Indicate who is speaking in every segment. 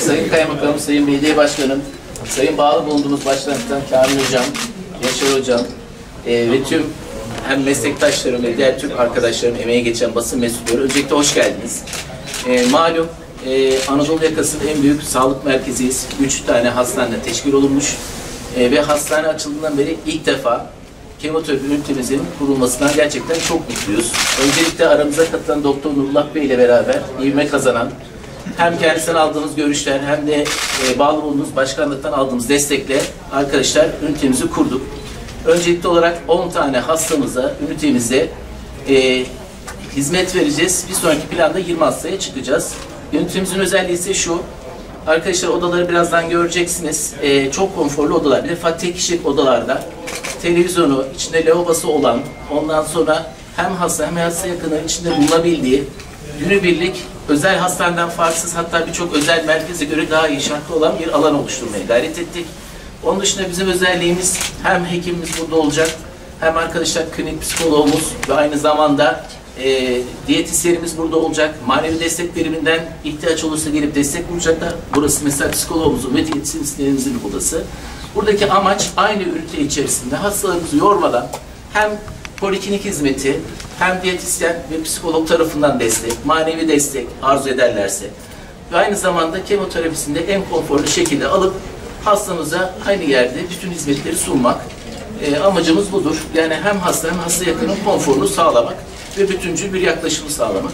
Speaker 1: Sayın Kaymakamım, Sayın Belediye Başkanım, Sayın bağlı bulunduğumuz başkanlıktan Kamil Hocam, Yaşar Hocam e, ve tüm hem meslektaşlarım ve diğer tüm arkadaşlarım, emeğe geçen basın mensupları öncelikle hoş geldiniz. E, malum e, Anadolu yakasının en büyük sağlık merkeziyiz. Üç tane hastane teşkil olunmuş e, ve hastane açıldığından beri ilk defa kemoterapi ünitemizin kurulmasından gerçekten çok mutluyuz. Öncelikle aramıza katılan Doktor Nurullah Bey ile beraber ivme kazanan hem kendisinden aldığımız görüşler hem de e, bağlı bulunduğumuz başkanlıktan aldığımız destekle arkadaşlar ünitemizi kurduk. Öncelikli olarak 10 tane hastamıza, ünitemizde e, hizmet vereceğiz. Bir sonraki planda 20 hastaya çıkacağız. Ünitemizin özelliği ise şu, Arkadaşlar odaları birazdan göreceksiniz. Ee, çok konforlu odalar. Bir defa tek kişilik odalarda televizyonu, içinde lavabosu olan, ondan sonra hem hasta hem hasta yakını içinde bulunabildiği, günübirlik özel hastaneden farksız hatta birçok özel merkeze göre daha iyi şartlı olan bir alan oluşturmaya gayret ettik. Onun dışında bizim özelliğimiz hem hekimimiz burada olacak, hem arkadaşlar klinik psikologumuz ve aynı zamanda e, diyetisyenimiz burada olacak. Manevi destek biriminden ihtiyaç olursa gelip destek bulacaklar. Burası mesela psikologumuzun ve diyetisyenimizin odası. Buradaki amaç aynı ünite içerisinde hastalarımızı yormadan hem poliklinik hizmeti hem diyetisyen ve psikolog tarafından destek, manevi destek arzu ederlerse ve aynı zamanda kemoterapisinde en konforlu şekilde alıp hastamıza aynı yerde bütün hizmetleri sunmak. E, amacımız budur. Yani hem hasta hem hasta yakının konforunu sağlamak ve bütüncül bir yaklaşımı sağlamak.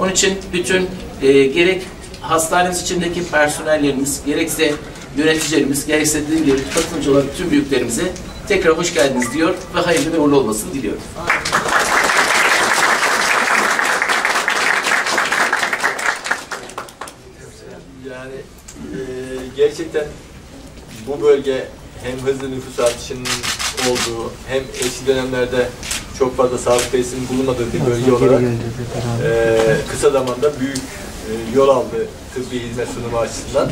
Speaker 1: Onun için bütün e, gerek hastanemiz içindeki personellerimiz, gerekse yöneticilerimiz, gerekse dediğim gibi katılımcı olan tüm büyüklerimize tekrar hoş geldiniz diyor ve hayırlı ve uğurlu olmasını diliyorum.
Speaker 2: Yani e, gerçekten bu bölge hem hızlı nüfus artışının olduğu hem eski dönemlerde çok fazla sağlık tesisinin bulunmadığı bir bölge olarak e, kısa zamanda büyük e, yol aldı tıbbi hizmet sunumu açısından.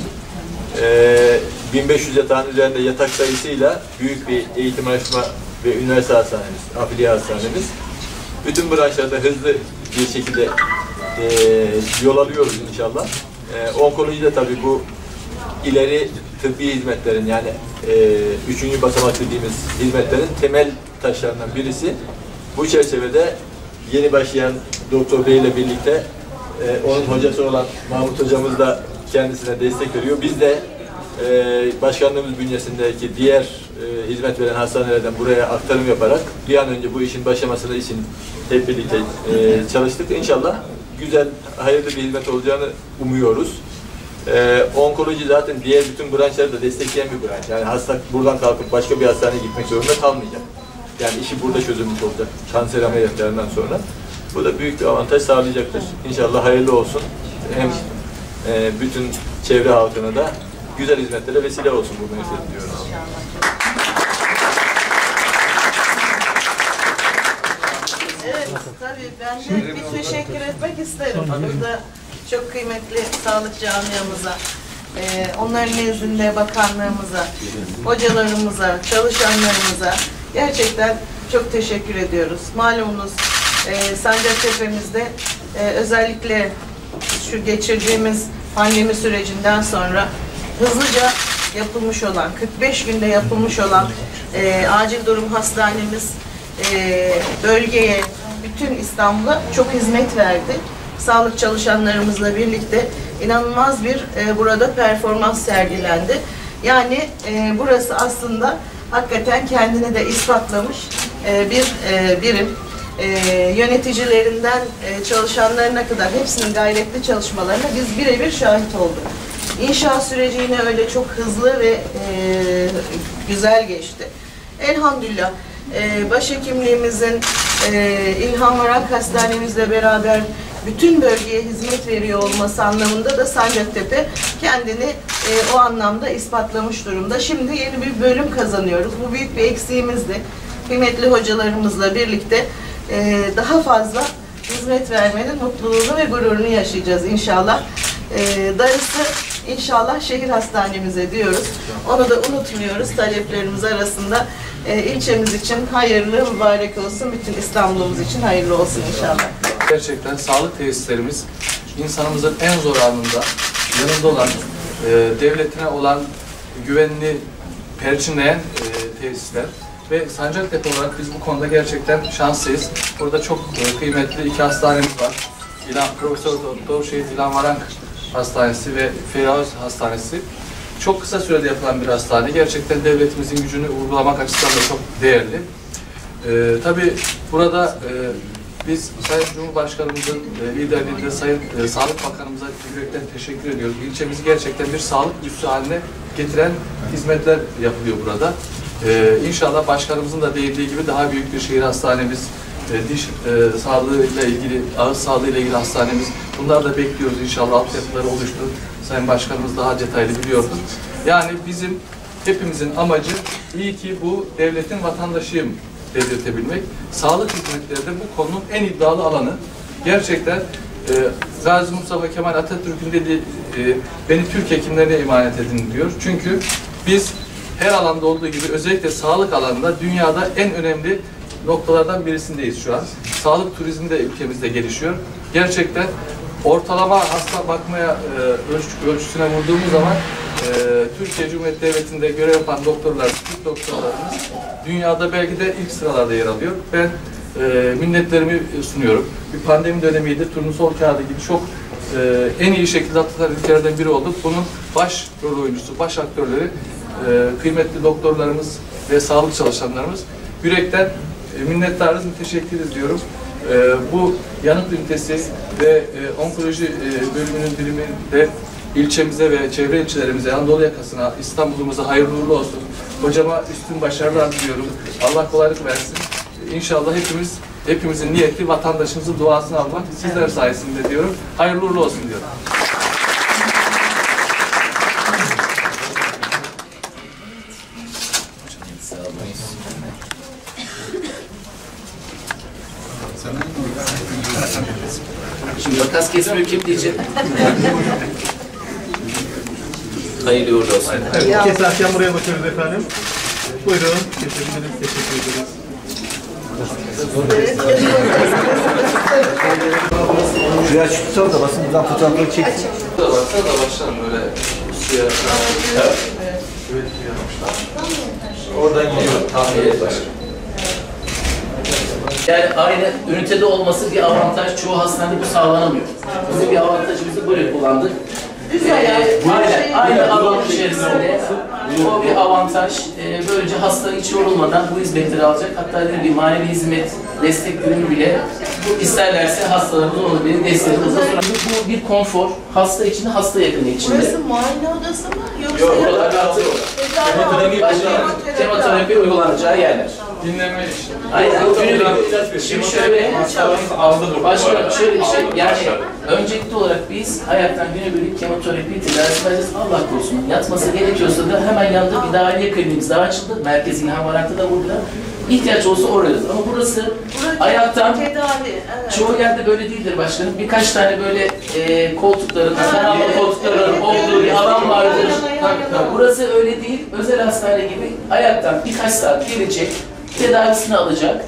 Speaker 2: E, 1500 yatağın üzerinde yatak sayısıyla büyük bir eğitim araştırma ve üniversite hastanemiz, afiliye hastanemiz. Bütün branşlarda hızlı bir şekilde e, yol alıyoruz inşallah. E, onkoloji de tabii bu ileri tıbbi hizmetlerin yani e, üçüncü basamak dediğimiz hizmetlerin temel taşlarından birisi. Bu çerçevede yeni başlayan Doktor Bey ile birlikte e, onun hocası olan Mahmut hocamız da kendisine destek veriyor. Biz de e, başkanlığımız bünyesindeki diğer e, hizmet veren hastanelerden buraya aktarım yaparak bir an önce bu işin başlaması için hep birlikte e, çalıştık. İnşallah güzel, hayırlı bir hizmet olacağını umuyoruz. Ee, onkoloji zaten diğer bütün branşları da destekleyen bir branş. Yani hasta buradan kalkıp başka bir hastaneye gitmek zorunda kalmayacak. Yani işi burada çözülmüş olacak. Kanser ameliyatlarından sonra. Bu da büyük bir avantaj sağlayacaktır. İnşallah hayırlı olsun. Hem e, bütün çevre halkına da güzel hizmetlere vesile olsun bu mesele diyoruz.
Speaker 3: Evet, tabii ben de bir teşekkür etmek isterim. Burada çok kıymetli sağlık camiamıza, e, onların nezdinde bakanlığımıza, hocalarımıza, çalışanlarımıza gerçekten çok teşekkür ediyoruz. Malumunuz e, Sancaktepe'mizde e, özellikle şu geçirdiğimiz pandemi sürecinden sonra hızlıca yapılmış olan, 45 günde yapılmış olan e, acil durum hastanemiz e, bölgeye, bütün İstanbul'a çok hizmet verdi. Sağlık çalışanlarımızla birlikte inanılmaz bir e, burada performans sergilendi. Yani e, burası aslında hakikaten kendini de ispatlamış e, bir e, birim. E, yöneticilerinden e, çalışanlarına kadar hepsinin gayretli çalışmalarına biz birebir şahit olduk. İnşaat süreci yine öyle çok hızlı ve e, güzel geçti. Elhamdülillah e, başhekimliğimizin e, İlhan Varak Hastanemizle beraber bütün bölgeye hizmet veriyor olması anlamında da Sancaktepe kendini e, o anlamda ispatlamış durumda. Şimdi yeni bir bölüm kazanıyoruz. Bu büyük bir eksiğimizdi. Kıymetli hocalarımızla birlikte e, daha fazla hizmet vermenin mutluluğunu ve gururunu yaşayacağız inşallah. E, darısı inşallah şehir hastanemize diyoruz. Onu da unutmuyoruz taleplerimiz arasında. E, ilçemiz için hayırlı, mübarek olsun. Bütün İstanbul'umuz için hayırlı olsun inşallah.
Speaker 4: Gerçekten sağlık tesislerimiz insanımızın en zor anında yanında olan e, devletine olan güvenini perçinleyen e, tesisler. Ve Sancaktepe olarak biz bu konuda gerçekten şanslıyız. Burada çok e, kıymetli iki hastanemiz var. İlhan, Profesör Doktor Şehit İlhan Varank Hastanesi ve Feyyaz Hastanesi. Çok kısa sürede yapılan bir hastane. Gerçekten devletimizin gücünü uygulamak açısından da çok değerli. Ee, tabii burada e, biz Sayın Cumhurbaşkanımızın e, liderliğinde Sayın e, Sağlık Bakanımıza yürekten teşekkür ediyoruz. İlçemizi gerçekten bir sağlık üssü haline getiren hizmetler yapılıyor burada. Ee, inşallah başkanımızın da değindiği gibi daha büyük bir şehir hastanemiz, e, diş e, sağlığıyla ilgili, ağız sağlığıyla ilgili hastanemiz. Bunlar da bekliyoruz inşallah altyapıları oluştu. Sayın Başkanımız daha detaylı biliyordur. Yani bizim hepimizin amacı iyi ki bu devletin vatandaşıyım dedirtebilmek. Sağlık hizmetleri de bu konunun en iddialı alanı. Gerçekten e, Gazi Mustafa Kemal Atatürk'ün dediği e, beni Türk hekimlerine emanet edin diyor. Çünkü biz her alanda olduğu gibi özellikle sağlık alanında dünyada en önemli noktalardan birisindeyiz şu an. Sağlık turizmi de ülkemizde gelişiyor. Gerçekten ortalama hasta bakmaya e, ölç- ölçüsüne vurduğumuz zaman e, Türkiye Cumhuriyeti Devleti'nde görev yapan doktorlar, Türk doktorlarımız dünyada belki de ilk sıralarda yer alıyor. Ben e, minnetlerimi sunuyorum. Bir pandemi dönemiydi, turnusol kağıdı gibi çok en iyi şekilde atlatan ülkelerden biri olduk. Bunun baş rol oyuncusu, baş aktörleri e, kıymetli doktorlarımız ve sağlık çalışanlarımız. Yürekten e, minnettarız, teşekkür ediyorum. E, bu yanıt ünitesi ve e, onkoloji e, bölümünün biriminde ilçemize ve çevre ilçelerimize, Anadolu yakasına, İstanbul'umuza hayırlı uğurlu olsun. Hocama üstün başarılar diliyorum. Allah kolaylık versin. İnşallah hepimiz hepimizin niyeti vatandaşımızın duasını almak sizler sayesinde diyorum. Hayırlı uğurlu olsun diyorum.
Speaker 1: Makas kesmiyor kim diyecek? Hayırlı uğurlu olsun.
Speaker 5: Keserken buraya bakıyoruz efendim. Buyurun. Kesebiliriz. Teşekkür ederiz.
Speaker 6: Şuraya çıksana da basın buradan fotoğrafları çeksin.
Speaker 4: Da baksana da başlarım böyle suya. Evet. Evet, suya
Speaker 2: Oradan gidiyor.
Speaker 4: Tahmin et başkanım.
Speaker 1: Yani aynı ünitede olması bir avantaj. Çoğu hastanede bu sağlanamıyor. Bizim bir avantajımızı böyle kullandık.
Speaker 3: Düz
Speaker 1: Ee,
Speaker 3: ayak,
Speaker 1: aynen,
Speaker 3: şey-
Speaker 1: aynı alan içerisinde o bir avantaj. Ee, böylece hasta hiç yorulmadan bu hizmetleri alacak. Hatta dediğim gibi manevi hizmet, destek ürünü bile bu isterlerse hastalarımız onu bile destek Bu bir konfor. Hasta için de hasta yakını içinde.
Speaker 3: Burası muayene odası mı? Yoksa
Speaker 1: Yok, oralar rahatsız
Speaker 3: Tedavi
Speaker 1: Başka kemoterapi uygulanacağı yerler.
Speaker 4: Dinleme işi.
Speaker 1: Aynen. Şimdi şöyle, başka şöyle bir şey, yani öncelikli olarak biz hayattan günübirlik kemoterapi tedavisi vereceğiz. Allah korusun. Yatması gerekiyorsa da hemen yanında bir dahiliye kliniğimiz daha açıldı. Merkezi İlhan Varak'ta da burada. İhtiyaç olsa orayız. Ama burası ayaktan
Speaker 3: Tedavi, evet.
Speaker 1: Çoğu yerde böyle değildir başkanım. Birkaç tane böyle e, koltukların, kanallı koltukların olduğu bir alan vardır. Burası öyle değil. Özel hastane gibi ayaktan birkaç saat gelecek, tedavisini alacak.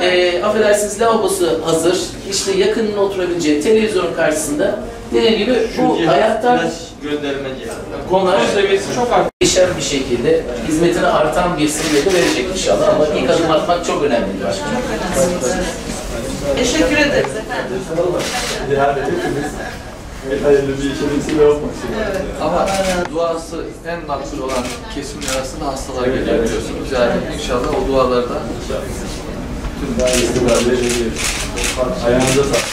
Speaker 1: E, affedersiniz lavabosu hazır. İşte yakınına oturabileceği televizyon karşısında. Dediğim gibi bu ayaktan
Speaker 2: göndermeci.
Speaker 1: konular seviyesi çok Değişen bir şekilde hizmetine artan bir seviyede verecek inşallah ama ilk adım atmak çok önemli başkanım.
Speaker 3: Teşekkür ederiz efendim.
Speaker 2: Hayırlı bir işin vesile olmasın.
Speaker 4: Ama duası en makbul olan kesimler arasında hastalar geliyor biliyorsunuz. Yani inşallah o dualarda
Speaker 2: Ayağınıza sağlık.